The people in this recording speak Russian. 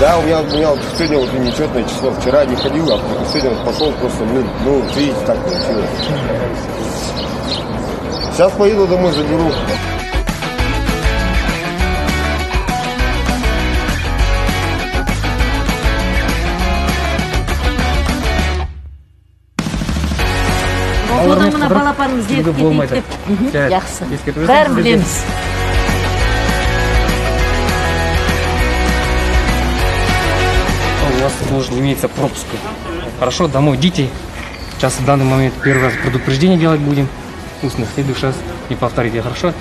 Да, у меня, у меня вот сегодня вот нечетное число. Вчера не ходил, а сегодня вот пошел просто, ну, ну, видите, так получилось. Сейчас поеду домой, заберу. Фотоны мына балапанымыз жеп Бүгін болмайды. кетейік деп Мгм, Жарайды. жақсы Ескертіп бәрін өтсеңіз, білеміз У вас должен иметься пропуск. Хорошо, домой идите. Сейчас в данный момент первый раз предупреждение делать будем. Устно, следующий раз не повторите, хорошо?